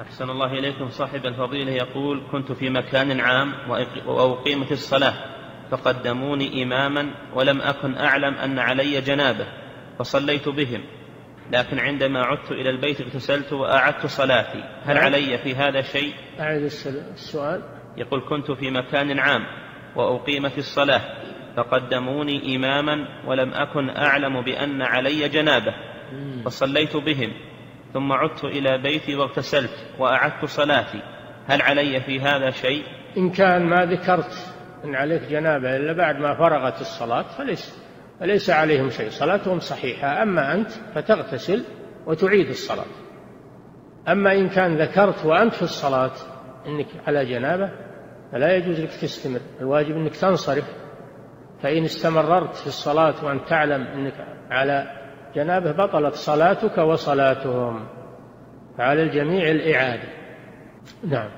أحسن الله إليكم. صاحب الفضيلة يقول كنت في مكان عام وأقيمت الصلاة فقدموني إماما ولم أكن أعلم أن علي جنابة فصليت بهم. لكن عندما عدت إلى البيت اغتسلت وأعدت صلاتي. هل نعم. علي في هذا شيء؟ أعد السؤال. يقول كنت في مكان عام وأقيمت الصلاة فقدموني إماما ولم أكن أعلم بأن علي جنابة فصليت بهم. ثم عدت إلى بيتي واغتسلت وأعدت صلاتي. هل علي في هذا شيء؟ إن كان ما ذكرت أن عليك جنابة إلا بعد ما فرغت الصلاة فليس فليس عليهم شيء. صلاتهم صحيحة. أما أنت فتغتسل وتعيد الصلاة. أما إن كان ذكرت وأنت في الصلاة أنك على جنابة فلا يجوز لك تستمر. الواجب أنك تنصرف. فإن استمررت في الصلاة وأنت تعلم أنك على جنابه بطلت صلاتك وصلاتهم فعلى الجميع الإعادة. نعم.